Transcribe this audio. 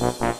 Bye.